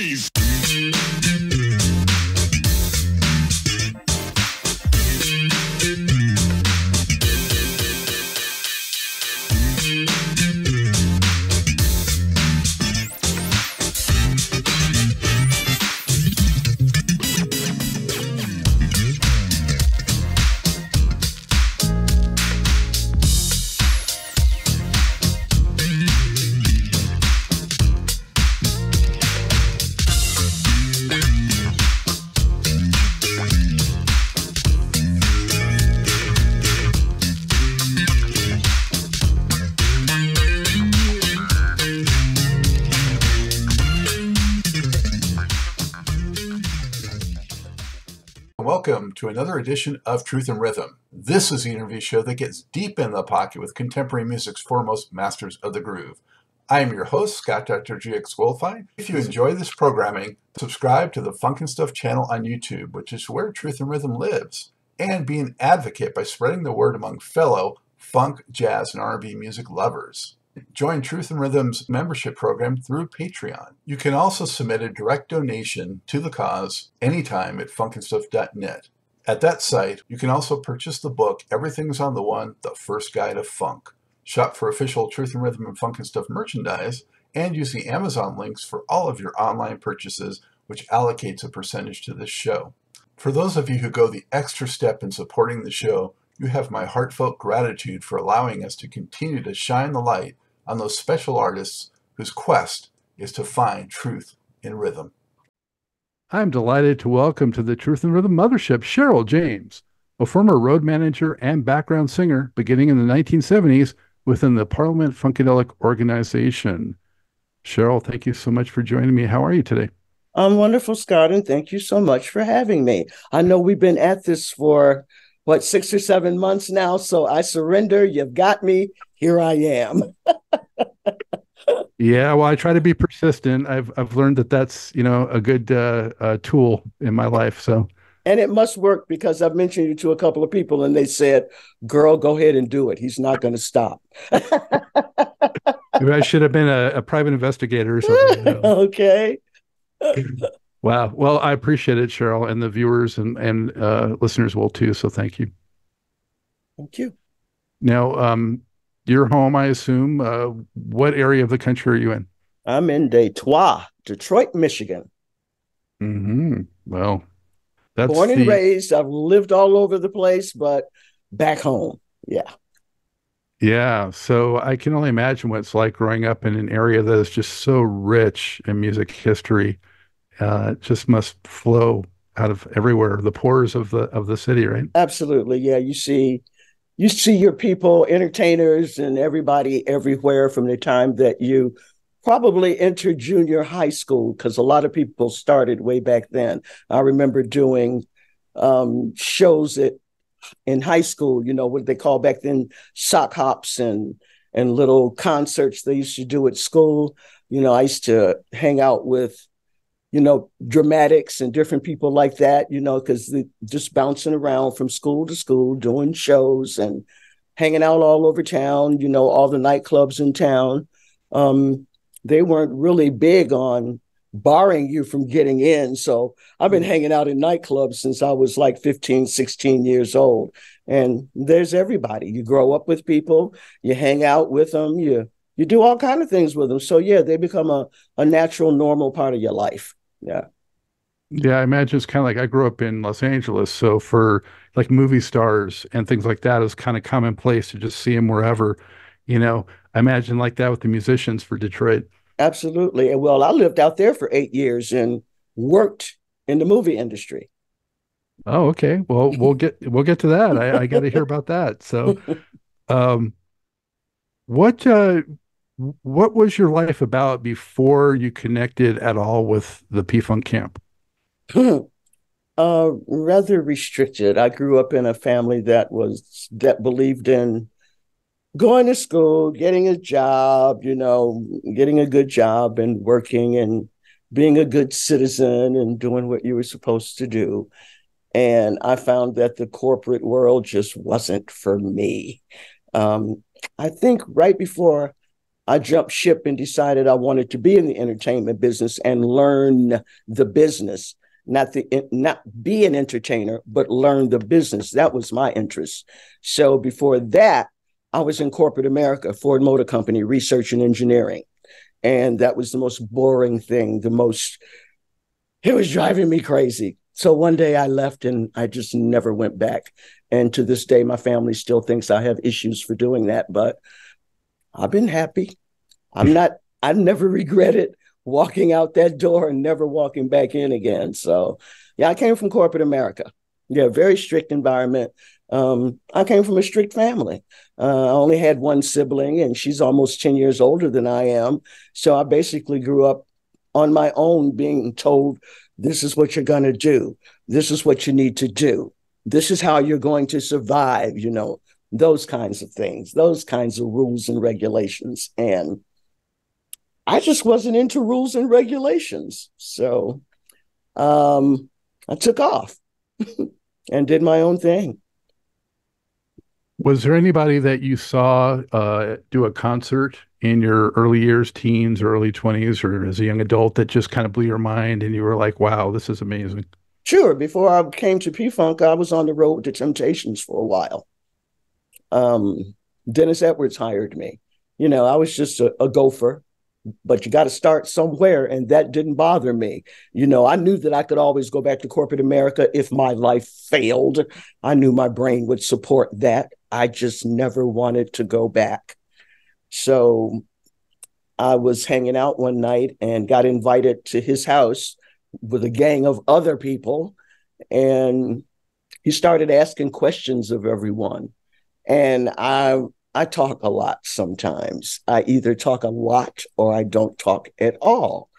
freeze. Edition of Truth in Rhythm. This is the interview show that gets deep in the pocket with contemporary music's foremost masters of the groove. I am your host, Scott Dr. GX Goldfine. If you enjoy this programming, subscribe to the Funk and Stuff channel on YouTube, which is where Truth in Rhythm lives, and be an advocate by spreading the word among fellow funk, jazz, and R&B music lovers. Join Truth in Rhythm's membership program through Patreon. You can also submit a direct donation to the cause anytime at funknstuff.net. At that site, you can also purchase the book Everything's on the One, The First Guide of Funk. Shop for official Truth in Rhythm and Funk and Stuff merchandise, and use the Amazon links for all of your online purchases, which allocates a percentage to this show. For those of you who go the extra step in supporting the show, you have my heartfelt gratitude for allowing us to continue to shine the light on those special artists whose quest is to find truth in rhythm. I'm delighted to welcome to the Truth in Rhythm Mothership Cheryl James, a former road manager and background singer beginning in the 1970s within the Parliament Funkadelic organization. Cheryl, thank you so much for joining me. How are you today? I'm wonderful, Scott, and thank you so much for having me. I know we've been at this for what six or seven months now, so I surrender. You've got me. Here I am. yeah, well, I try to be persistent. I've I've learned that that's you know a good uh, uh, tool in my life. So. And it must work because I've mentioned you to a couple of people, and they said, "Girl, go ahead and do it. He's not going to stop." Maybe I should have been a, a private investigator or something. You know. okay. Wow. Well, I appreciate it, Cheryl, and the viewers and and uh, listeners will too. So thank you. Thank you. Now, um, you're home, I assume. Uh, what area of the country are you in? I'm in Detroit, Detroit, Michigan. Hmm. Well, that's born and the... raised. I've lived all over the place, but back home, yeah. Yeah, so I can only imagine what it's like growing up in an area that is just so rich in music history uh, it just must flow out of everywhere, the pores of the of the city, right? Absolutely, yeah. You see, you see your people, entertainers, and everybody everywhere from the time that you probably entered junior high school because a lot of people started way back then. I remember doing um, shows at in high school. You know what they call back then sock hops and and little concerts they used to do at school. You know, I used to hang out with you know, dramatics and different people like that, you know, because just bouncing around from school to school, doing shows and hanging out all over town, you know, all the nightclubs in town. Um, they weren't really big on barring you from getting in. So I've been hanging out in nightclubs since I was like 15, 16 years old. And there's everybody. You grow up with people, you hang out with them, you you do all kind of things with them. So yeah, they become a, a natural, normal part of your life yeah. Yeah i imagine it's kind of like i grew up in los angeles so for like movie stars and things like that it's kind of commonplace to just see them wherever you know? I imagine like that with the musicians for detroit. Absolutely and well i lived out there for eight years and worked in the movie industry. Oh okay well we'll get we'll get to that. I, I got to hear about that so um what uh what was your life about before you connected at all with the P Funk camp? uh, rather restricted. I grew up in a family that was that believed in going to school, getting a job, you know, getting a good job and working and being a good citizen and doing what you were supposed to do. And I found that the corporate world just wasn't for me. Um, I think right before I jumped ship and decided I wanted to be in the entertainment business and learn the business, not the not be an entertainer, but learn the business. That was my interest. So before that, I was in corporate America, Ford Motor Company, research and engineering. And that was the most boring thing, the most it was driving me crazy. So one day I left and I just never went back. And to this day, my family still thinks I have issues for doing that, but I've been happy. I'm not, I never regretted walking out that door and never walking back in again. So, yeah, I came from corporate America. Yeah, very strict environment. Um, I came from a strict family. Uh, I only had one sibling, and she's almost 10 years older than I am. So I basically grew up on my own being told, this is what you're going to do. This is what you need to do. This is how you're going to survive, you know, those kinds of things, those kinds of rules and regulations. And I just wasn't into rules and regulations. So um, I took off and did my own thing. Was there anybody that you saw uh, do a concert in your early years, teens, early 20s, or as a young adult that just kind of blew your mind and you were like, wow, this is amazing? Sure. Before I came to P Funk, I was on the road to Temptations for a while. Um, Dennis Edwards hired me. You know, I was just a, a gopher, but you got to start somewhere. And that didn't bother me. You know, I knew that I could always go back to corporate America if my life failed. I knew my brain would support that. I just never wanted to go back. So I was hanging out one night and got invited to his house with a gang of other people. And he started asking questions of everyone. And I I talk a lot sometimes. I either talk a lot or I don't talk at all.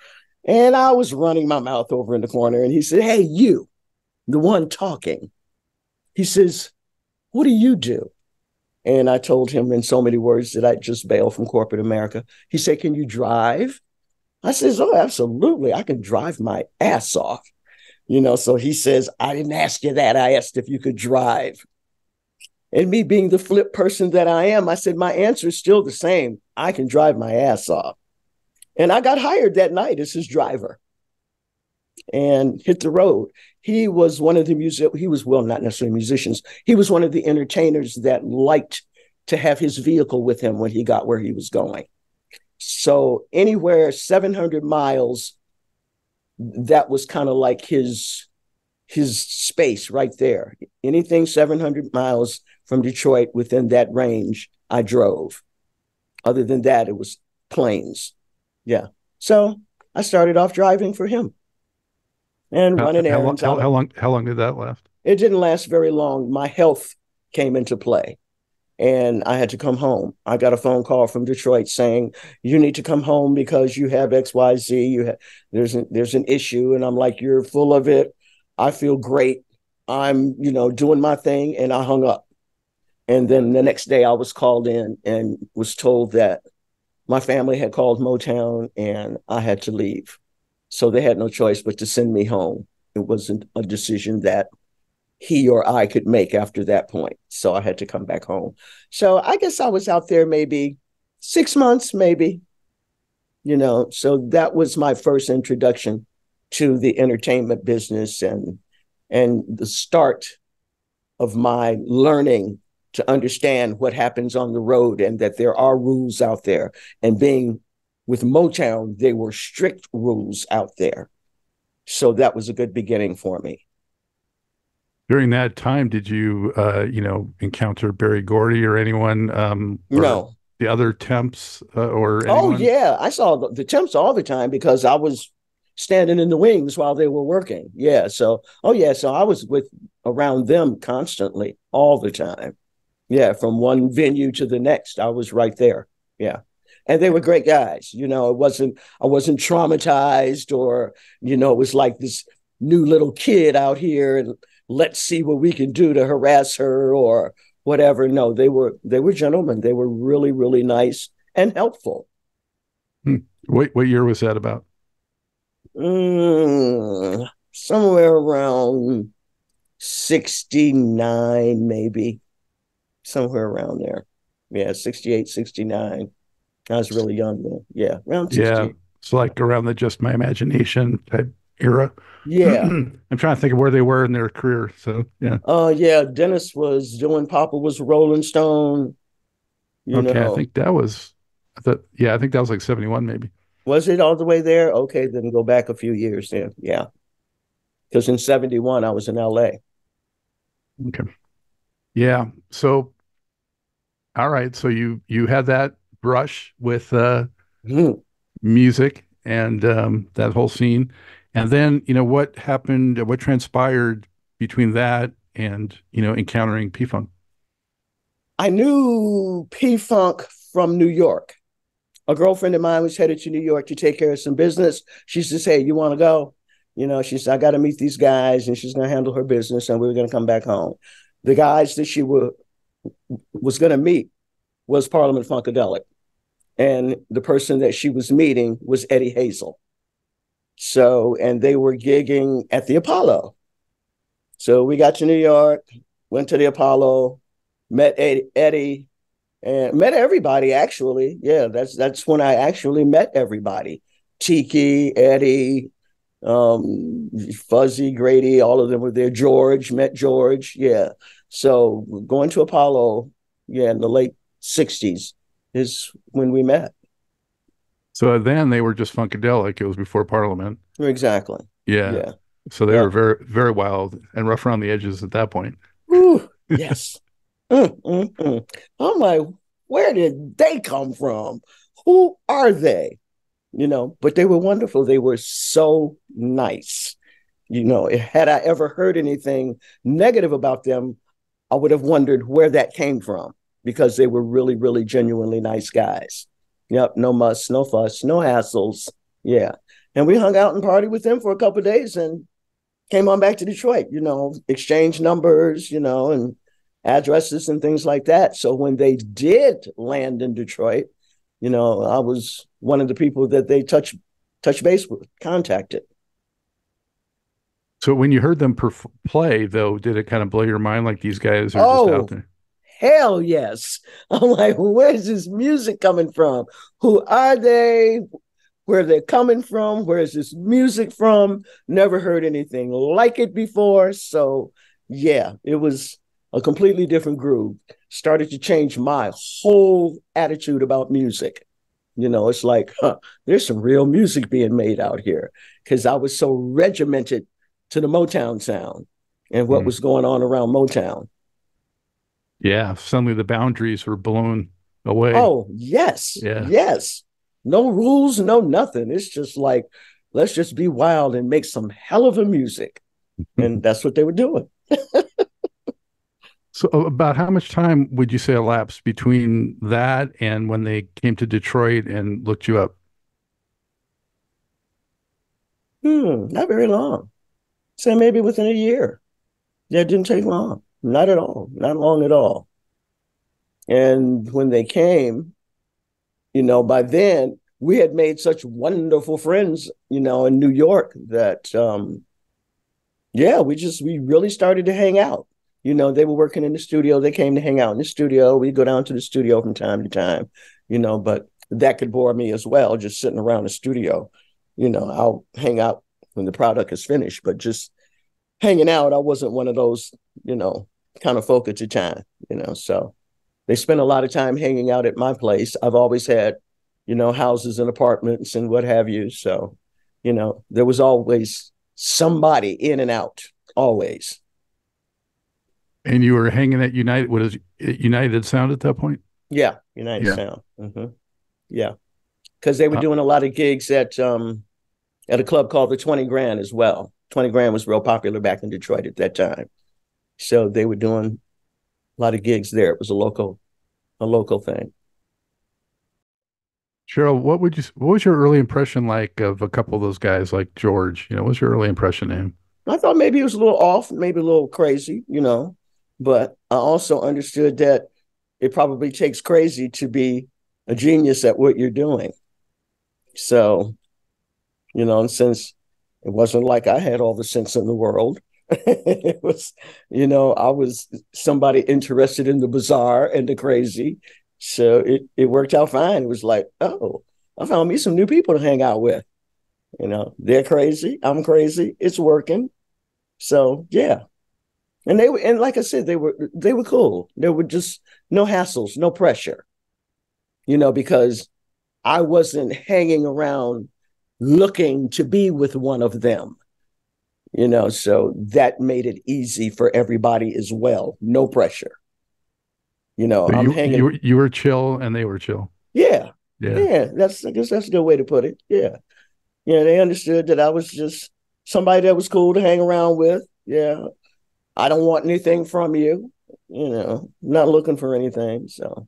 And I was running my mouth over in the corner and he said, Hey, you, the one talking. He says, What do you do? And I told him in so many words that I just bailed from corporate America. He said, Can you drive? I says, Oh, absolutely. I can drive my ass off. You know, so he says, I didn't ask you that. I asked if you could drive. And me being the flip person that I am, I said, My answer is still the same. I can drive my ass off. And I got hired that night as his driver and hit the road he was one of the music he was well not necessarily musicians he was one of the entertainers that liked to have his vehicle with him when he got where he was going so anywhere 700 miles that was kind of like his his space right there anything 700 miles from detroit within that range i drove other than that it was planes yeah so i started off driving for him and how, running errands. How, how, how, long? How long did that last? It didn't last very long. My health came into play, and I had to come home. I got a phone call from Detroit saying you need to come home because you have X Y Z. You have there's an, there's an issue, and I'm like, you're full of it. I feel great. I'm you know doing my thing, and I hung up. And then the next day, I was called in and was told that my family had called Motown and I had to leave. So they had no choice but to send me home. It wasn't a decision that he or I could make after that point. So I had to come back home. So I guess I was out there maybe six months, maybe, you know. So that was my first introduction to the entertainment business and and the start of my learning to understand what happens on the road and that there are rules out there and being with Motown, there were strict rules out there. So that was a good beginning for me. During that time, did you, uh, you know, encounter Berry Gordy or anyone? Um, or no. The other temps uh, or oh, anyone? Oh yeah, I saw the, the temps all the time because I was standing in the wings while they were working. Yeah. So, oh yeah. So I was with around them constantly all the time. Yeah. From one venue to the next, I was right there. Yeah and they were great guys. You know, it wasn't I wasn't traumatized or you know it was like this new little kid out here and let's see what we can do to harass her or whatever. No, they were they were gentlemen. They were really really nice and helpful. Hmm. What what year was that about? Mm, somewhere around 69 maybe somewhere around there yeah 68 69 I was really young then. Yeah, around 16. Yeah, so like around the just my imagination type era. Yeah, I'm trying to think of where they were in their career. So yeah. Oh uh, yeah, Dennis was doing Papa was Rolling Stone. okay, know. I think that was. I thought, yeah, I think that was like 71 maybe. Was it all the way there? Okay, then go back a few years then. Yeah. Because in 71, I was in LA. Okay. Yeah. So, all right. So you you had that brush with uh, mm. music and um, that whole scene, and then you know what happened, what transpired between that and you know encountering P Funk. I knew P Funk from New York a girlfriend of mine was headed to New York to take care of some business. She says, Hey, you want to go? You know, she said, I got to meet these guys and she's going to handle her business and we are going to come back home. The guys that she were, was going to meet was Parliament Funkadelic. And the person that she was meeting was Eddie Hazel. So, and they were gigging at the Apollo. So we got to New York, went to the Apollo, met Eddie, and met everybody actually. Yeah, that's that's when I actually met everybody. Tiki, Eddie, um, Fuzzy, Grady, all of them were there. George met George. Yeah. So going to Apollo, yeah, in the late '60s is when we met. So then they were just funkadelic. It was before Parliament. Exactly. Yeah. Yeah. So they yeah. were very, very wild and rough around the edges at that point. Ooh, yes. Mm, mm, mm. I'm like, where did they come from? Who are they? You know, but they were wonderful. They were so nice. You know, had I ever heard anything negative about them, I would have wondered where that came from because they were really, really genuinely nice guys. Yep, no muss, no fuss, no hassles. Yeah. And we hung out and partied with them for a couple days and came on back to Detroit, you know, exchange numbers, you know, and addresses and things like that. So when they did land in Detroit, you know, I was one of the people that they touch touch base with, contacted. So when you heard them perf- play, though, did it kind of blow your mind? Like these guys are oh, just out oh, there. Hell yes! I'm like, where's this music coming from? Who are they? Where they're coming from? Where's this music from? Never heard anything like it before. So yeah, it was a completely different groove, started to change my whole attitude about music. You know, it's like, huh, there's some real music being made out here because I was so regimented to the Motown sound and what mm. was going on around Motown. Yeah, suddenly the boundaries were blown away. Oh, yes. Yeah. Yes. No rules, no nothing. It's just like, let's just be wild and make some hell of a music. and that's what they were doing. So, about how much time would you say elapsed between that and when they came to Detroit and looked you up? Hmm, not very long. Say maybe within a year. Yeah, it didn't take long. Not at all. Not long at all. And when they came, you know, by then we had made such wonderful friends, you know, in New York that um yeah, we just we really started to hang out you know, they were working in the studio. They came to hang out in the studio. We go down to the studio from time to time, you know, but that could bore me as well, just sitting around the studio. You know, I'll hang out when the product is finished, but just hanging out, I wasn't one of those, you know, kind of folk at the time, you know. So they spent a lot of time hanging out at my place. I've always had, you know, houses and apartments and what have you. So, you know, there was always somebody in and out, always. And you were hanging at United. What is United Sound at that point? Yeah, United yeah. Sound. Mm-hmm. Yeah, because they were doing a lot of gigs at um at a club called the Twenty Grand as well. Twenty Grand was real popular back in Detroit at that time, so they were doing a lot of gigs there. It was a local a local thing. Cheryl, what would you what was your early impression like of a couple of those guys like George? You know, what was your early impression of him? I thought maybe he was a little off, maybe a little crazy, you know. But I also understood that it probably takes crazy to be a genius at what you're doing. So, you know, and since it wasn't like I had all the sense in the world, it was, you know, I was somebody interested in the bizarre and the crazy. So it, it worked out fine. It was like, oh, I found me some new people to hang out with. You know, they're crazy. I'm crazy. It's working. So yeah. And they were and like I said, they were they were cool. There were just no hassles, no pressure. You know, because I wasn't hanging around looking to be with one of them. You know, so that made it easy for everybody as well. No pressure. You know, So I'm you, hanging. you, were- you were chill and they were chill. yeah, Yeah. yeah, that's I guess that's a good way to put it. Yeah. Yeah, they understood that I was just somebody that was cool to hang around with. Yeah. I don't want anything from you. You know, not looking for anything. So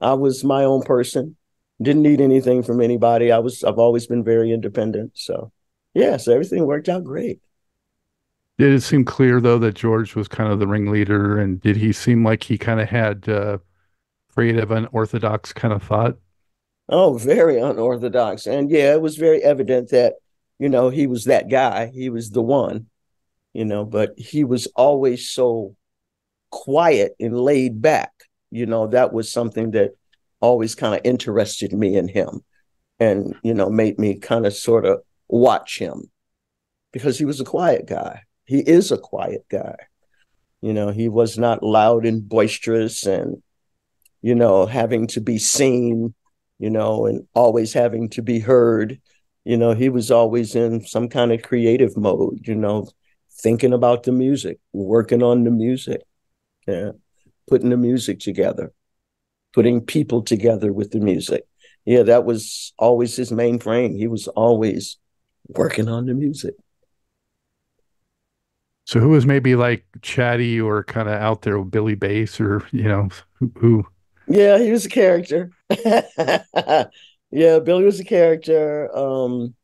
I was my own person. Didn't need anything from anybody. I was I've always been very independent. So yeah, so everything worked out great. Did it seem clear though that George was kind of the ringleader, and did he seem like he kind of had uh, creative, unorthodox kind of thought? Oh, very unorthodox. And yeah, it was very evident that, you know, he was that guy. He was the one, you know, but he was always so quiet and laid back. You know, that was something that always kind of interested me in him and, you know, made me kind of sort of watch him because he was a quiet guy. He is a quiet guy. You know, he was not loud and boisterous and, you know, having to be seen you know, and always having to be heard. You know, he was always in some kind of creative mode, you know, thinking about the music, working on the music, yeah, putting the music together, putting people together with the music. Yeah, that was always his main frame. He was always working on the music. So who was maybe like chatty or kind of out there with Billy Bass or you know who, who Yeah, he was a character. yeah, Billy was a character. Um,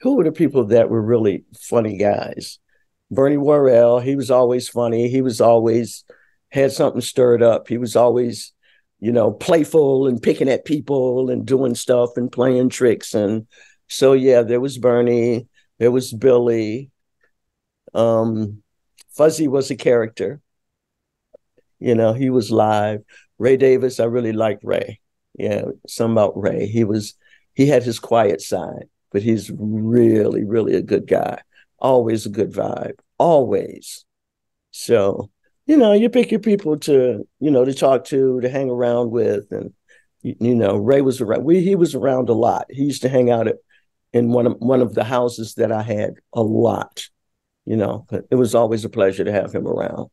who were the people that were really funny guys? Bernie Worrell, he was always funny. He was always had something stirred up. He was always, you know, playful and picking at people and doing stuff and playing tricks. And so yeah, there was Bernie, there was Billy. Um, Fuzzy was a character. You know, he was live. Ray Davis, I really liked Ray. Yeah, something about Ray. He was he had his quiet side, but he's really, really a good guy. Always a good vibe. Always. So, you know, you pick your people to, you know, to talk to, to hang around with. And you, you know, Ray was around. We he was around a lot. He used to hang out at in one of one of the houses that I had a lot. You know, but it was always a pleasure to have him around.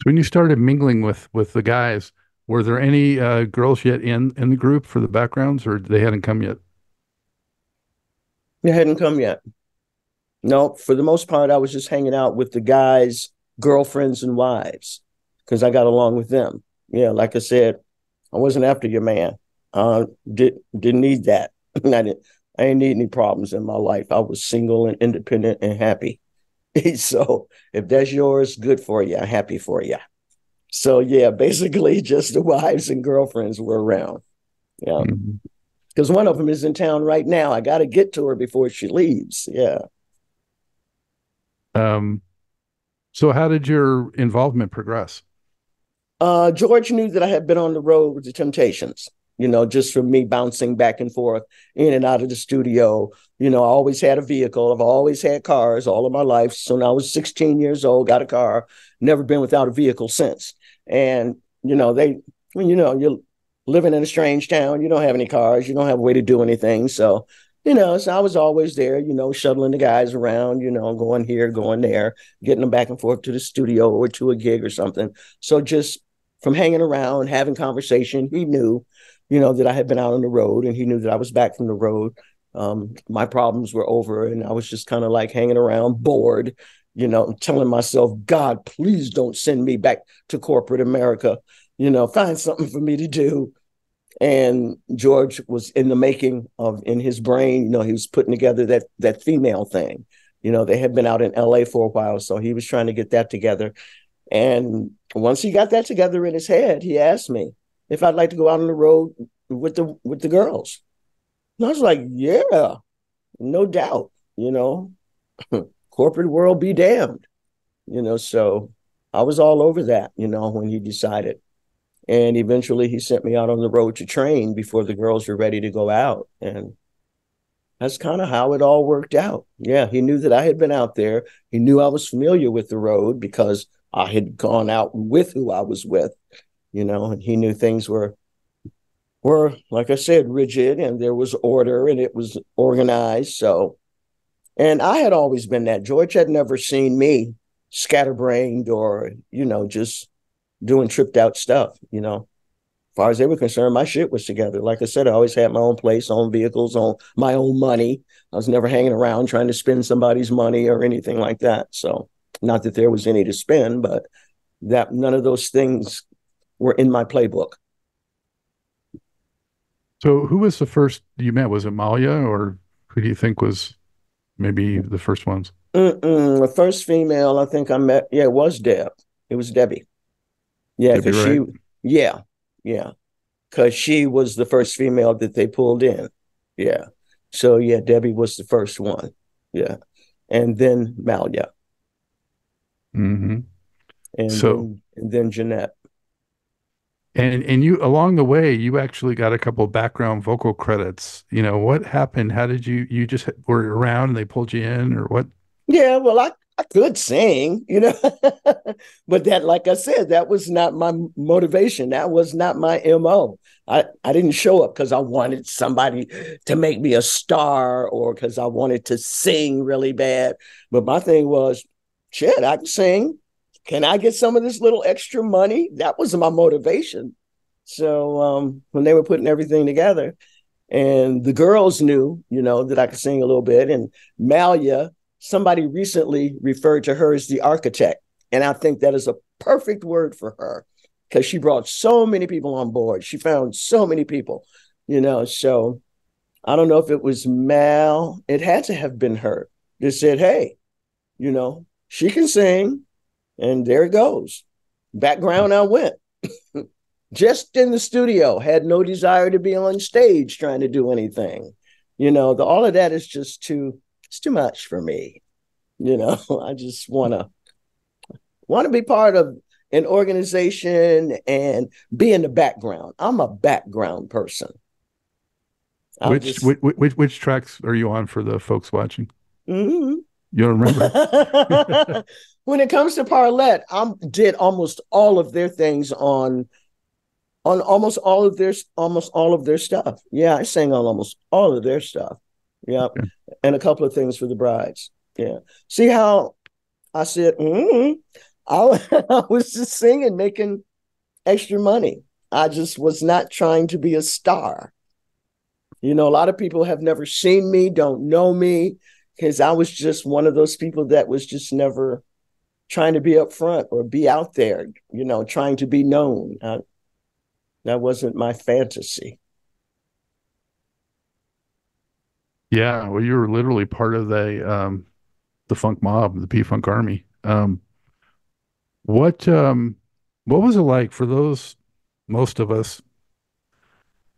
So when you started mingling with with the guys, were there any uh, girls yet in in the group for the backgrounds, or they hadn't come yet? It hadn't come yet. No, for the most part, I was just hanging out with the guys' girlfriends and wives because I got along with them. Yeah, like I said, I wasn't after your man. Uh, did didn't need that. I didn't. I didn't need any problems in my life. I was single and independent and happy. so if that's yours, good for you. I'm happy for you. So yeah, basically just the wives and girlfriends were around. Yeah, Mhm. because one of them is in town right now. I got to get to her before she leaves. Yeah. Um, so how did your involvement progress? Uh, George knew that I had been on the road with the Temptations, you know, just from me bouncing back and forth in and out of the studio. You know, I always had a vehicle. I've always had cars all of my life. So when I was 16 years old, got a car, never been without a vehicle since. And, you know, they, when you know, you're living in a strange town, you don't have any cars, you don't have a way to do anything. So, you know, so I was always there, you know, shuttling the guys around, you know, going here, going there, getting them back and forth to the studio or to a gig or something. So just from hanging around, having conversation, he knew, you know, that I had been out on the road and he knew that I was back from the road. Um, my problems were over and I was just kind of like hanging around, bored, you know, telling myself, God, please don't send me back to corporate America. You know, find something for me to do. And George was in the making of in his brain, you know, he was putting together that that female thing. You know, they had been out in LA for a while, so he was trying to get that together. And once he got that together in his head, he asked me if I'd like to go out on the road with the with the girls. And I was like, yeah, no doubt, you know. Corporate world be damned. You know, so I was all over that, you know, when he decided. And eventually he sent me out on the road to train before the girls were ready to go out. And that's kind of how it all worked out. Yeah, he knew that I had been out there. He knew I was familiar with the road because I had gone out with who I was with, you know, and he knew things were were like I said rigid and there was order and it was organized. So and I had always been that. George had never seen me scatterbrained or, you know, just doing tripped out stuff, you know. As far as they were concerned, my shit was together. Like I said, I always had my own place, own vehicles, on my own money. I was never hanging around trying to spend somebody's money or anything like that. So not that there was any to spend, but that none of those things were in my playbook. So who was the first you met? Was it Mallia or who do you think was maybe the first ones? Mm-mm. The first female I think I met, yeah, it was Deb. It was Debbie. Yeah, because right? she, yeah, yeah, because she was the first female that they pulled in. Yeah. So yeah, Debbie was the first one. Yeah, and then Mallia. Mm-hmm. And so then, and then Jeanette. And and you along the way, you actually got a couple background vocal credits. You know what happened? How did you you just were around and they pulled you in, or what? Yeah, well, I I could sing, you know, but that, like I said, that was not my motivation. That was not my mo. I I didn't show up because I wanted somebody to make me a star or because I wanted to sing really bad. But my thing was, shit, I can sing can I get some of this little extra money? That was my motivation. So um, when they were putting everything together, and the girls knew, you know, that I could sing a little bit. And Mallia, somebody recently referred to her as the architect. And I think that is a perfect word for her because she brought so many people on board. She found so many people, you know. So I don't know if it was Mal, it had to have been her that said, hey, you know, she can sing. And there it goes. Background, I went. Just in the studio, had no desire to be on stage trying to do anything. You know, the, all of that is just too, it's too much for me. You know, I just want to want to be part of an organization and be in the background. I'm a background person. which, just... which, which which tracks are you on for the folks watching? Mm-hmm. You don't remember? when it comes to Parlet, I did almost all of their things on on almost all of their almost all of their stuff. Yeah, I sang on almost all of their stuff. Yeah, and a couple of things for the brides. Yeah, see how I said mm-hmm. I, I was just singing, making extra money. I just was not trying to be a star. You know, a lot of people have never seen me, don't know me because I was just one of those people that was just never trying to be up front or be out there, you know, trying to be known. Uh, that wasn't my fantasy. Yeah, well, you were literally part of the um, the funk mob, the P Funk Army. Um, what um, what was it like for those most of us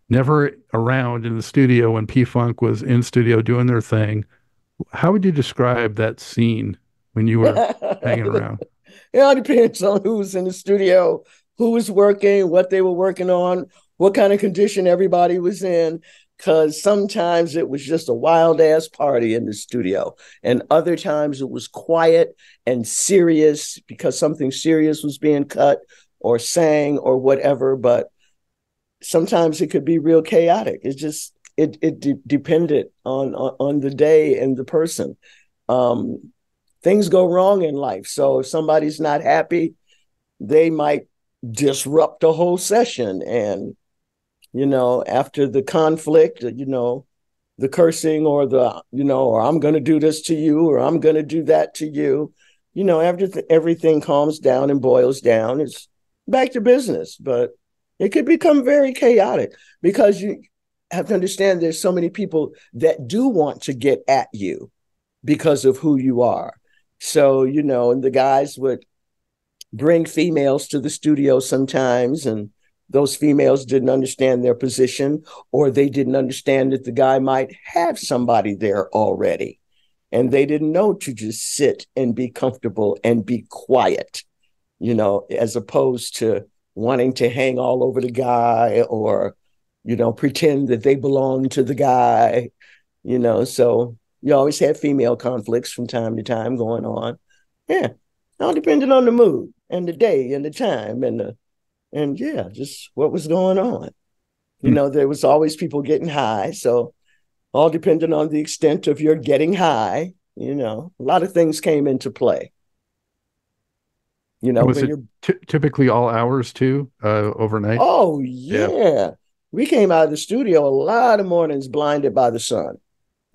never around in the studio when P Funk was in studio doing their thing? How would you describe that scene when you were hanging around? It all depends on who was in the studio, who was working, what they were working on, what kind of condition everybody was in. Because sometimes it was just a wild ass party in the studio, and other times it was quiet and serious because something serious was being cut or sang or whatever. But sometimes it could be real chaotic. It just it it de- depended on, on, on the day and the person. Um, things go wrong in life, so if somebody's not happy, they might disrupt a whole session. And you know, after the conflict, you know, the cursing or the you know, or I'm going to do this to you, or I'm going to do that to you. You know, after th- everything calms down and boils down, it's back to business. But it could become very chaotic because you have to understand there's so many people that do want to get at you because of who you are. So, you know, and the guys would bring females to the studio sometimes, and those females didn't understand their position, or they didn't understand that the guy might have somebody there already. And they didn't know to just sit and be comfortable and be quiet, you know, as opposed to wanting to hang all over the guy or, you know, pretend that they belong to the guy, you know. So you always had female conflicts from time to time going on. Yeah. All depending on the mood and the day and the time and the and yeah, just what was going on. You hmm. know, there was always people getting high. So all depending on the extent of your getting high, you know, a lot of things came into play. You know, was it t- typically all hours too, uh, overnight? Oh yeah. yeah. We came out of the studio a lot of mornings blinded by the sun.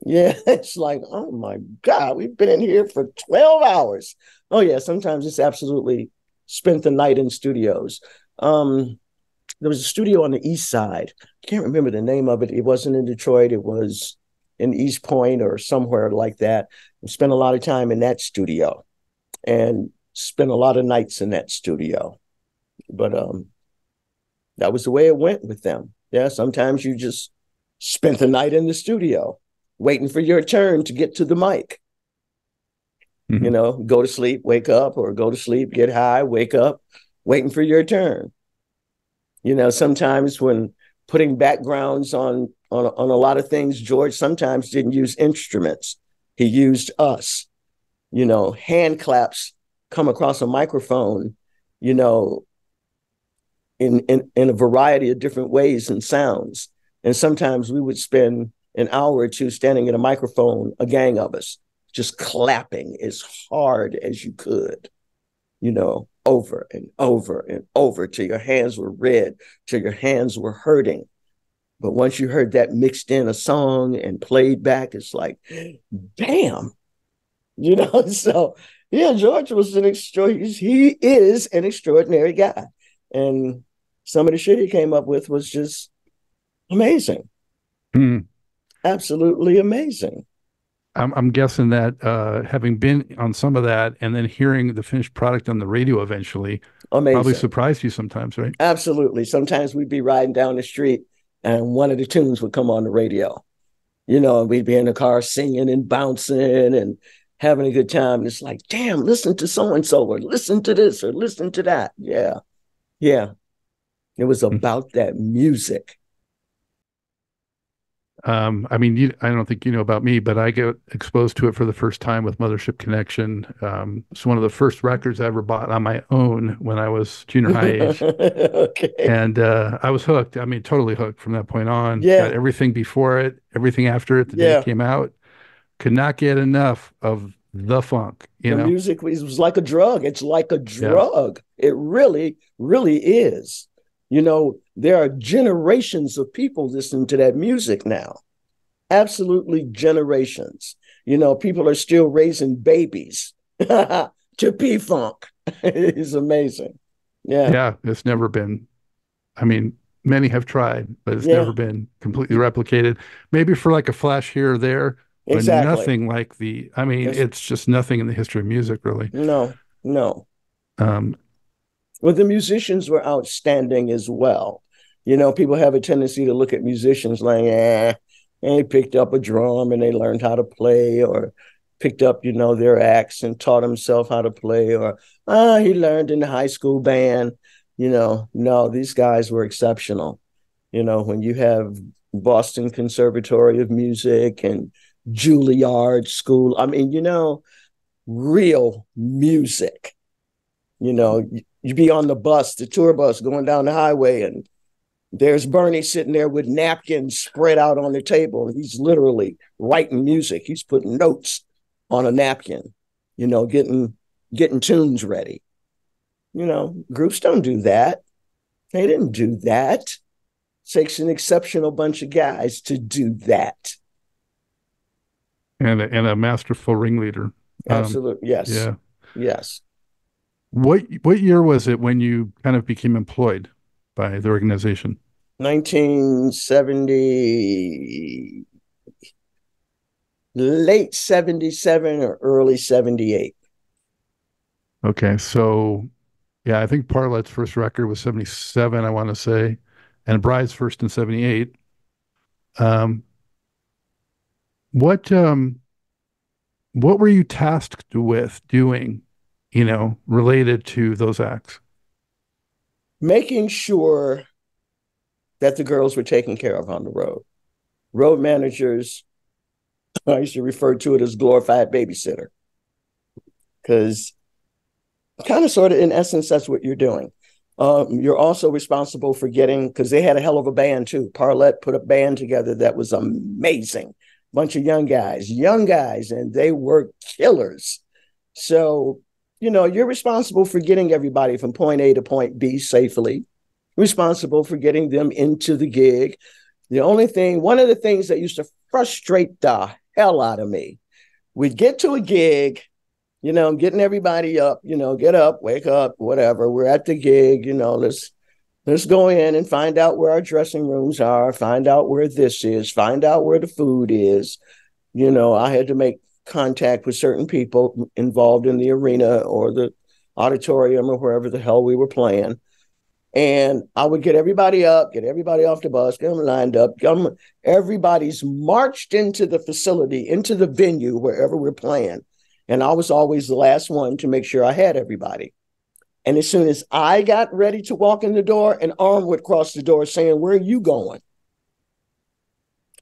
Yeah, it's like, oh my God, we've been in here for 12 hours. Oh yeah, sometimes it's absolutely spent the night in studios. Um, there was a studio on the east side. I can't remember the name of it. It wasn't in Detroit. It was in East Point or somewhere like that. We spent a lot of time in that studio and spent a lot of nights in that studio. But um, that was the way it went with them. Yeah, sometimes you just spent the night in the studio waiting for your turn to get to the mic. Mm-hmm. You know, go to sleep, wake up, or go to sleep, get high, wake up, waiting for your turn. You know, sometimes when putting backgrounds on on on a lot of things, George sometimes didn't use instruments. He used us. You know, hand claps come across a microphone, you know, in in, in a variety of different ways and sounds. And sometimes we would spend an hour or two standing in a microphone, a gang of us, just clapping as hard as you could, you know, over and over and over till your hands were red, till your hands were hurting. But once you heard that mixed in a song and played back, it's like, damn, you know. So yeah, George was an extra. He is an extraordinary guy, and some of the shit he came up with was just amazing. Hmm absolutely amazing. I'm, I'm guessing that uh, having been on some of that and then hearing the finished product on the radio eventually amazing. probably surprised you sometimes, right? Absolutely. Sometimes we'd be riding down the street and one of the tunes would come on the radio, you know, and we'd be in the car singing and bouncing and having a good time. And it's like, damn, listen to so and so, or listen to this, or listen to that. Yeah. Yeah. It was hmm. about mm-hmm. that music. Um, I mean, you, I don't think you know about me, but I got exposed to it for the first time with Mothership Connection. Um, it's one of the first records I ever bought on my own when I was junior high age. okay. And uh, I was hooked. I mean, totally hooked from that point on. Yeah. Got everything before it, everything after it, the yeah. day it came out. Could not get enough of the funk. You the know? music was, like a drug. It's like a drug. Yeah. It really, really is. You know, there are generations of people listening to that music now. Absolutely generations. You know, people are still raising babies to P Funk. it's amazing. Yeah. Yeah. It's never been, I mean, many have tried, but it's yeah. never been completely replicated. Maybe for like a flash here or there, but exactly. nothing like the, I mean, it's, it's just nothing in the history of music, really. No, no. Um, well, the musicians were outstanding as well. You know, people have a tendency to look at musicians like, eh, they picked up a drum and they learned how to play, or picked up, you know, their axe and taught himself how to play, or ah, he learned in the high school band. You know, no, these guys were exceptional. You know, when you have Boston Conservatory of Music and Juilliard School, I mean, you know, real music. You know, you'd be on the bus, the tour bus going down the highway, and there's Bernie sitting there with napkins spread out on the table. He's literally writing music. He's putting notes on a napkin, you know, getting getting tunes ready. You know, groups don't do that. They didn't do that. It takes an exceptional bunch of guys to do that. And a, and a masterful ringleader. Um, Absolutely. yes. Yeah. Yes. What what year was it when you kind of became employed by the organization? 1970 late 77 or early 78 okay so yeah i think Parlet's first record was 77 i want to say and bride's first in 78 um what um what were you tasked with doing you know related to those acts. Making sure that the girls were taken care of on the road. Road managers, I used to refer to it as glorified babysitter. Because kind of sort of in essence that's what you're doing. Um, you're also responsible for getting because they had a hell of a band too. Parlet put a band together that was amazing. Bunch of young guys young guys and they were killers. So you know you're responsible for getting everybody from point a to point b safely responsible for getting them into the gig the only thing one of the things that used to frustrate the hell out of me we'd get to a gig you know, getting everybody up, you know, get up, wake up, whatever. We're at the gig, you know, let's let's go in and find out where our dressing rooms are, find out where this is, find out where the food is. You know, I had to make contact with certain people involved in the arena or the auditorium or wherever the hell we were playing. And I would get everybody up, get everybody off the bus, get them lined up. get Them, everybody's marched into the facility, into the venue, wherever we're playing. And I was always the last one to make sure I had everybody. And as soon as I got ready to walk in the door, an arm would cross the door saying, Where are you going?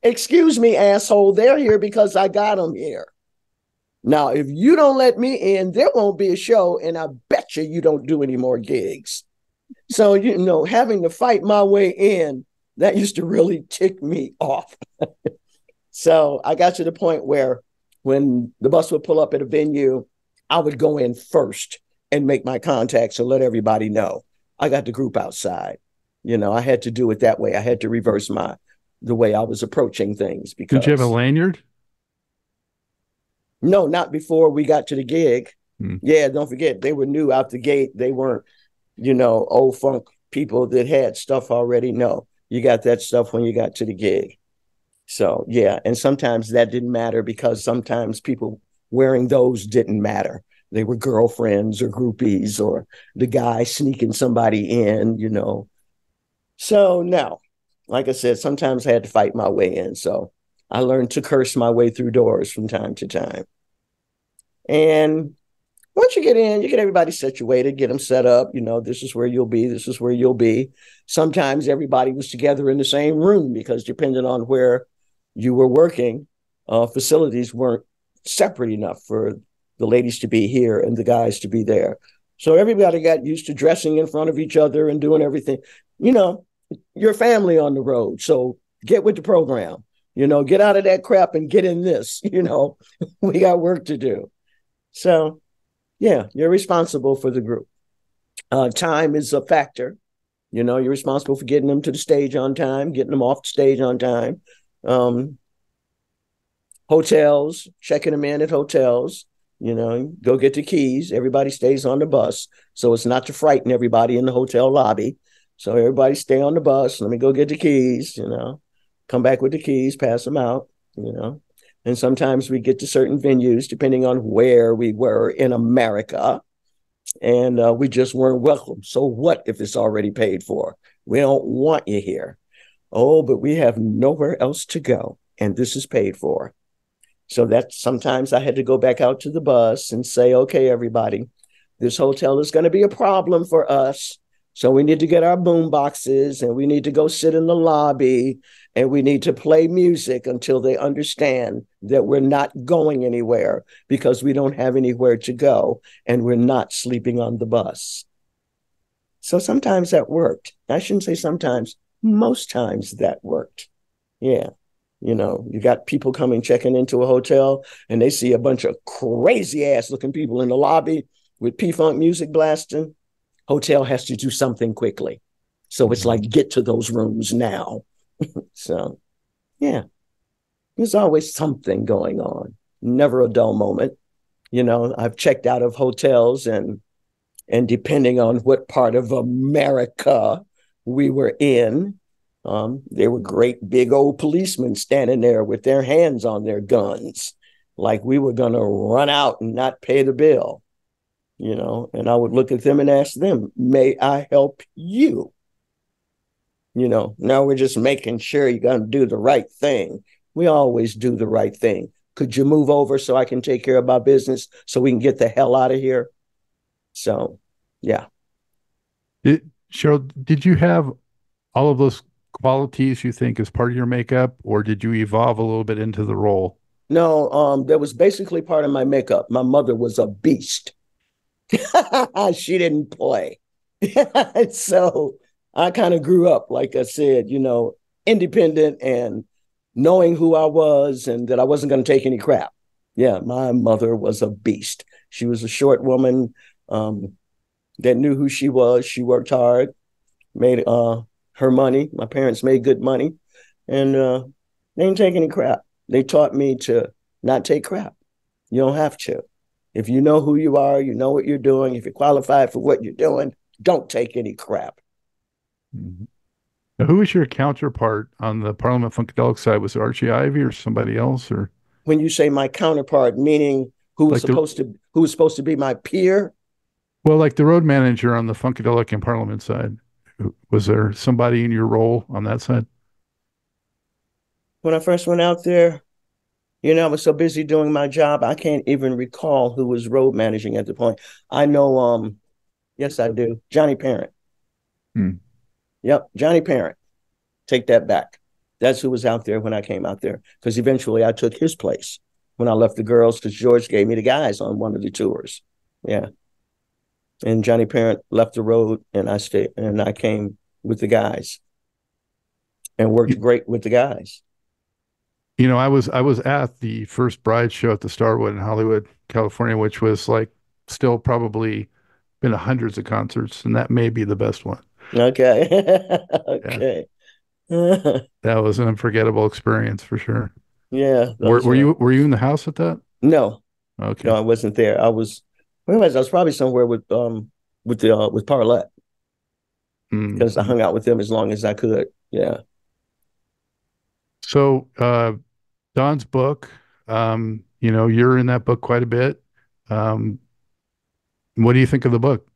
Excuse me, asshole. They're here because I got them here. Now, if you don't let me in, there won't be a show, and I bet you you don't do any more gigs. So, you know, having to fight my way in, that used to really tick me off. so I got to the point where when the bus would pull up at a venue, I would go in first and make my contacts and let everybody know I got the group outside. You know, I had to do it that way. I had to reverse my the way I was approaching things. Because did you have a lanyard? No, not before we got to the gig. Hmm. Yeah, don't forget they were new out the gate. They weren't, you know, old funk people that had stuff already. No, you got that stuff when you got to the gig. So yeah, and sometimes that didn't matter because sometimes people wearing those didn't matter. They were girlfriends or groupies or the guy sneaking somebody in, you know. So now, like I said, sometimes I had to fight my way in. So I learned to curse my way through doors from time to time. And once you get in, you get everybody situated, get them set up. You know, this is where you'll be. This is where you'll be. Sometimes everybody was together in the same room because depending on where you were working, uh, facilities weren't separate enough for the ladies to be here and the guys to be there. So everybody got used to dressing in front of each other and doing everything. You know, your family on the road. So get with the program. You know, get out of that crap and get in this. You know, we got work to do. So, yeah, you're responsible for the group. Uh, time is a factor. You know, you're responsible for getting them to the stage on time, getting them off the stage on time, um, hotels, checking them in at hotels. You know, go get the keys. Everybody stays on the bus, so it's not to frighten everybody in the hotel lobby. So everybody stay on the bus. Let me go get the keys. You know, come back with the keys, pass them out. You know, and sometimes we get to certain venues depending on where we were in America, and uh, we just weren't welcome. So what if it's already paid for? We don't want you here. Oh, but we have nowhere else to go, and this is paid for. So that sometimes I had to go back out to the bus and say, okay, everybody, this hotel is going to be a problem for us. So we need to get our boom boxes and we need to go sit in the lobby and we need to play music until they understand that we're not going anywhere because we don't have anywhere to go and we're not sleeping on the bus. So sometimes that worked. I shouldn't say sometimes, most times that worked. Yeah. You know, you got people coming checking into a hotel and they see a bunch of crazy ass looking people in the lobby with P Funk music blasting. Hotel has to do something quickly. So it's like, get to those rooms now. so, yeah, there's always something going on, never a dull moment. You know, I've checked out of hotels and and depending on what part of America we were in. Um, there were great big old policemen standing there with their hands on their guns, like we were going to run out and not pay the bill. You know, and I would look at them and ask them, May I help you? You know, now we're just making sure you're going to do the right thing. We always do the right thing. Could you move over so I can take care of my business so we can get the hell out of here? So, yeah. It, Cheryl, did you have all of those qualities you think as part of your makeup, or did you evolve a little bit into the role? No, um, that was basically part of my makeup. My mother was a beast. she didn't play. so I kind of grew up, like I said, you know, independent and knowing who I was and that I wasn't going to take any crap. Yeah, my mother was a beast. She was a short woman um, that knew who she was. She worked hard, made uh, her money. My parents made good money, and uh, they didn't take any crap. They taught me to not take crap. You don't have to. If you know who you are, you know what you're doing. If you're qualified for what you're doing, don't take any crap. Mm-hmm. Now, who was your counterpart on the Parliament Funkadelic side? Was it Archie Ivy or somebody else? Or when you say my counterpart, meaning who was like supposed the, to who was supposed to be my peer? Well, like the road manager on the Funkadelic and Parliament side, was there somebody in your role on that side? When I first went out there, you know, I was so busy doing my job, I can't even recall who was road managing at the point. I know, um, yes, I do. Johnny Parent. Hmm. Yep, Johnny Parent. Take that back. That's who was out there when I came out there. Because eventually I took his place when I left the girls because George gave me the guys on one of the tours. Yeah. And Johnny Parent left the road and I stayed and I came with the guys and worked great with the guys. You know, I was I was at the first bride show at the Starwood in Hollywood, California, which was like still probably been hundreds of concerts, and that may be the best one. Okay. okay. that was an unforgettable experience for sure. Yeah. Were, were you were you in the house at that? No. Okay. No, I wasn't there. I was where was I? I was probably somewhere with um with the uh, with Parlet. Because mm. I hung out with them as long as I could. Yeah. So uh Dawn's book, um, you know, you're in that book quite a bit. Um what do you think of the book?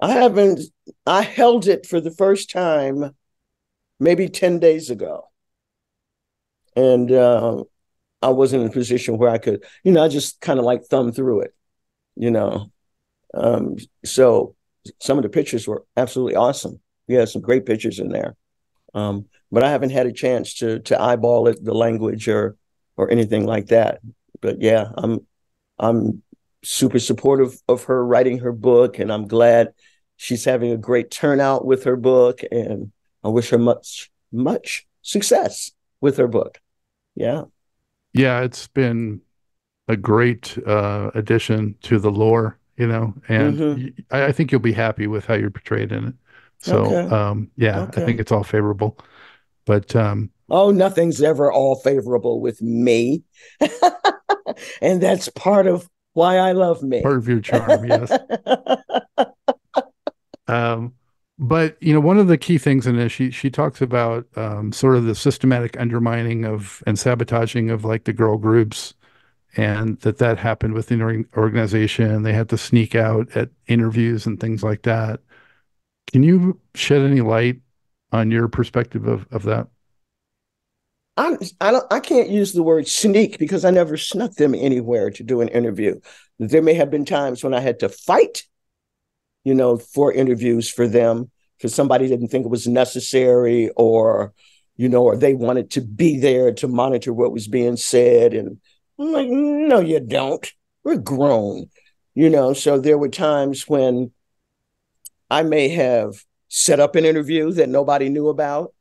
I haven't, I held it for the first time maybe 10 days ago. And uh, I wasn't in a position where I could, you know, I just kind of like thumb through it, you know. Um, so some of the pictures were absolutely awesome. We had some great pictures in there. Um, but I haven't had a chance to to eyeball it, the language or or anything like that. But yeah, I'm I'm super supportive of her writing her book, and I'm glad she's having a great turnout with her book, and I wish her much, much success with her book. Yeah. Yeah, it's been a great uh, addition to the lore, you know, and mm-hmm. I, I, think you'll be happy with how you're portrayed in it. So, okay. um, yeah, okay. I think it's all favorable. But um, oh, nothing's ever all favorable with me, and that's part of why I love me. Part of your charm, yes. Um, but you know, one of the key things in this, she she talks about um, sort of the systematic undermining of and sabotaging of like the girl groups, and that that happened within the organization. They had to sneak out at interviews and things like that. Can you shed any light on your perspective of of that? I I don't I can't use the word sneak because I never snuck them anywhere to do an interview. There may have been times when I had to fight you know, for interviews for them because somebody didn't think it was necessary or, you know, or they wanted to be there to monitor what was being said. And I'm like, no, you don't. We're grown, you know. So there were times when I may have set up an interview that nobody knew about,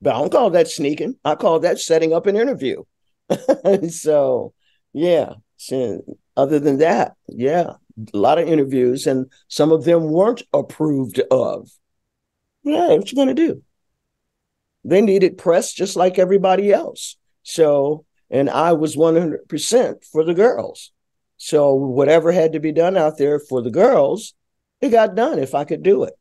but I don't call that sneaking. I call that setting up an interview. so, yeah. So, other than that, yeah, a lot of interviews, and some of them weren't approved of. Yeah, what you gonna do? They needed press just like everybody else. So, and I was 100% for the girls. So, whatever had to be done out there for the girls, it got done if I could do it.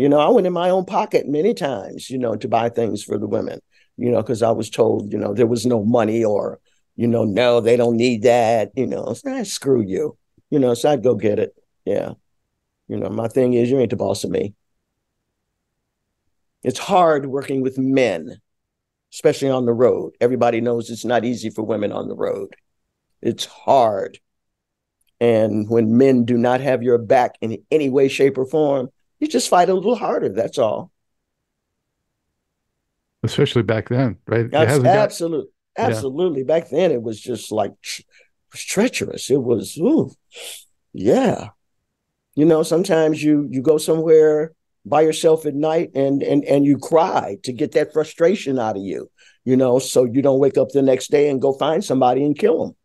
You know, I went in my own pocket many times, you know, to buy things for the women, you know, because I was told, you know, there was no money or, you know, no, they don't need that, you know, so, ah, screw you you know, so I'd go get it. Yeah. You know, my thing is, you ain't the boss of me. It's hard working with men, especially on the road. Everybody knows it's not easy for women on the road. It's hard. And when men do not have your back in any way, shape, or form, You just fight a little harder. That's all. Especially back then, right? absolutely, got... absolutely. Yeah. Back then, it was just like it was treacherous. It was, ooh, yeah. You know, sometimes you you go somewhere by yourself at night and and and you cry to get that frustration out of you. You know, so you don't wake up the next day and go find somebody and kill them.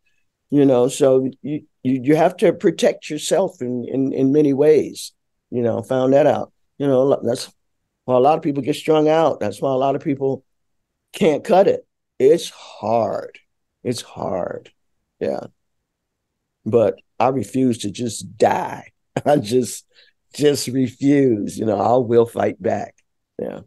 You know, so you you, you have to protect yourself in, in in many ways. You know, found that out. You know, that's why a lot of people get strung out. That's why a lot of people can't cut it. It's hard. It's hard. Yeah. But I refuse to just die. I just just refuse. You know, I will fight back. Yeah.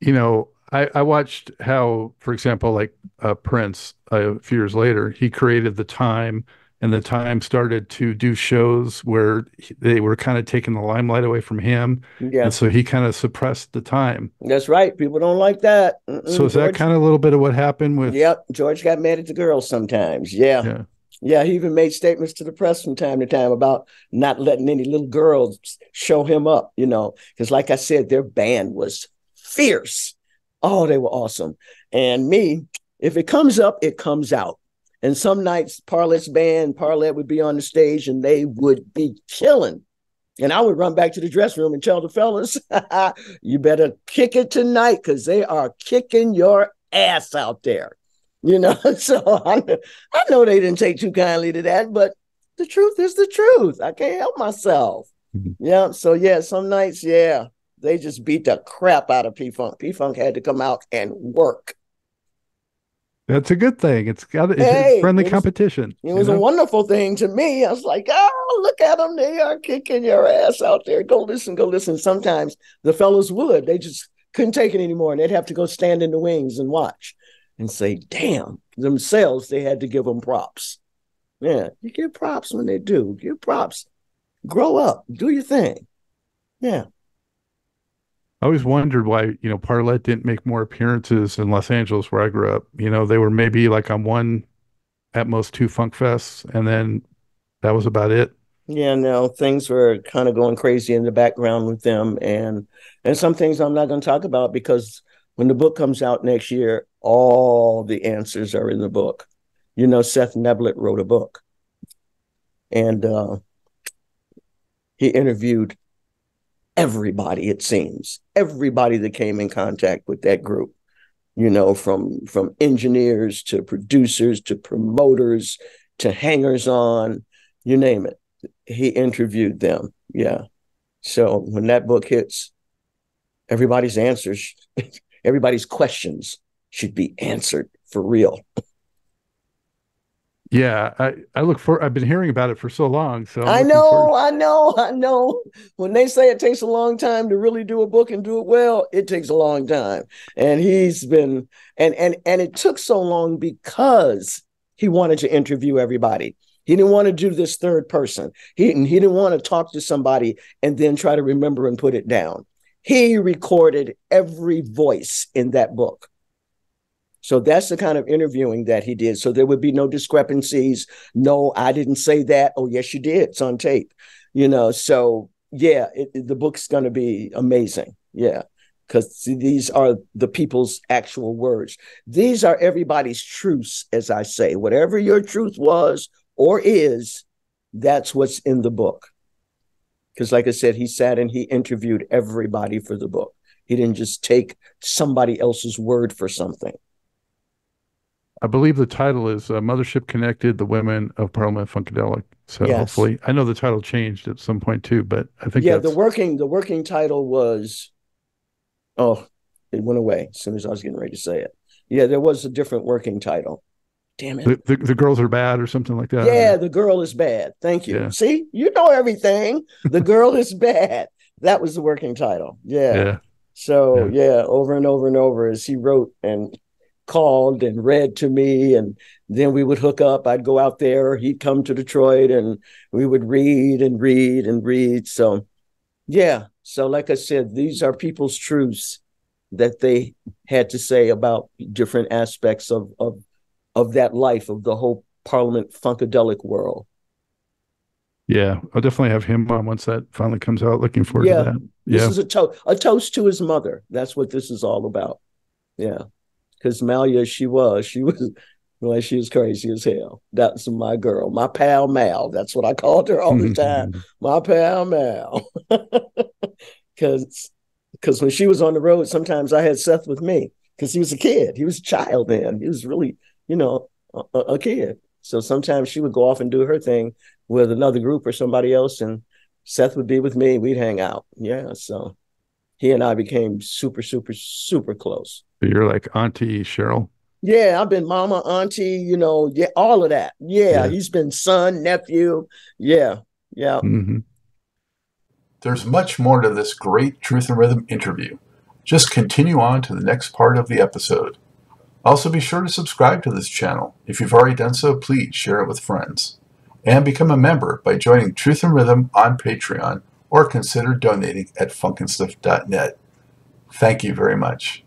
You know, I, I watched how, for example, like uh, Prince, uh, a few years later, he created the time, and the time started to do shows where they were kind of taking the limelight away from him. Yeah. And so he kind of suppressed the time. That's right. People don't like that. Mm-mm, so is George, that kind of a little bit of what happened with? Yep. George got mad at the girls sometimes. Yeah. Yeah. Yeah, he even made statements to the press from time to time about not letting any little girls show him up, you know, because like I said, their band was fierce. Oh, they were awesome. And me, if it comes up, it comes out. And some nights, Parlet's band, Parlet would be on the stage and they would be killing. And I would run back to the dressing room and tell the fellas, you better kick it tonight because they are kicking your ass out there. You know, so I, I know they didn't take too kindly to that, but the truth is the truth. I can't help myself. Mm-hmm. Yeah. So yeah, some nights, yeah, they just beat the crap out of P Funk. P Funk had to come out and work. That's a good thing. It's got it's hey, friendly it was, competition. It was know? a wonderful thing to me. I was like, oh, look at them. They are kicking your ass out there. Go listen, go listen. Sometimes the fellows would. They just couldn't take it anymore. And they'd have to go stand in the wings and watch and say, damn, themselves, they had to give them props. Yeah, you give props when they do. Give props. Grow up. Do your thing. Yeah. I always wondered why, you know, Parlet didn't make more appearances in Los Angeles where I grew up. You know, they were maybe like on one, at most two funk fests, and then that was about it. Yeah, no, things were kind of going crazy in the background with them, and and some things I'm not going to talk about because when the book comes out next year, all the answers are in the book. You know, Seth Neblett wrote a book, and uh, he interviewed everybody. It seems everybody that came in contact with that group. You know, from from engineers to producers to promoters to hangers on, you name it. He interviewed them. Yeah. So when that book hits, everybody's answers everybody's questions should be answered for real. Yeah, I, I look for I've been hearing about it for so long. So I'm i know, I know, I know. When they say it takes a long time to really do a book and do it well, it takes a long time. And he's been and and and it took so long because he wanted to interview everybody. He didn't want to do this third person. He, he didn't want to talk to somebody and then try to remember and put it down. He recorded every voice in that book. So that's the kind of interviewing that he did. So there would be no discrepancies. No, I didn't say that. Oh, yes, you did. It's on tape. You know, so yeah, it, it, the book's going to be amazing. Yeah, because these are the people's actual words. These are everybody's truths, as I say. Whatever your truth was or is, that's what's in the book because like i said he sat and he interviewed everybody for the book he didn't just take somebody else's word for something i believe the title is uh, mothership connected the women of parliament funkadelic so yes. hopefully i know the title changed at some point too but i think yeah the working the working title was oh it went away as soon as i was getting ready to say it yeah there was a different working title Damn it. The, the, the, girls are bad or something like that. Yeah, the girl is bad. Thank you. Yeah. See, you know everything. The girl is bad. That was the working title. Yeah. yeah. So, yeah. yeah, over and over and over as he wrote and called and read to me. And then we would hook up. I'd go out there. He'd come to Detroit and we would read and read and read. So, yeah. So, like I said, these are people's truths that they had to say about different aspects of, of of that life of the whole Parliament funkadelic world. Yeah, I'll definitely have him on once that finally comes out. Looking forward Yeah. to that. This is a, to- a toast to his mother. That's what this is all about. Yeah. Because Mallia, she was, she was, well, she was crazy as hell. That's my girl, my pal Mal. That's what I called her all the time. my pal Mal. Because because when she was on the road, sometimes I had Seth with me because he was a kid. He was a child then. He was really, you know, a, a a kid. So sometimes she would go off and do her thing with another group or somebody else, and Seth would be with me. We'd hang out. Yeah. So he and I became super, super, super close. You're like Auntie Cheryl. Yeah, I've been mama, auntie, you know, yeah, all of that. Yeah, Yeah. he's been son, nephew. Yeah, yeah. hmm There's much more to this great Truth in Rhythm interview. Just continue on to the next part of the episode. Also, be sure to subscribe to this channel. If you've already done so, please share it with friends. And become a member by joining Truth in Rhythm on Patreon or consider donating at funknstuff.net. Thank you very much.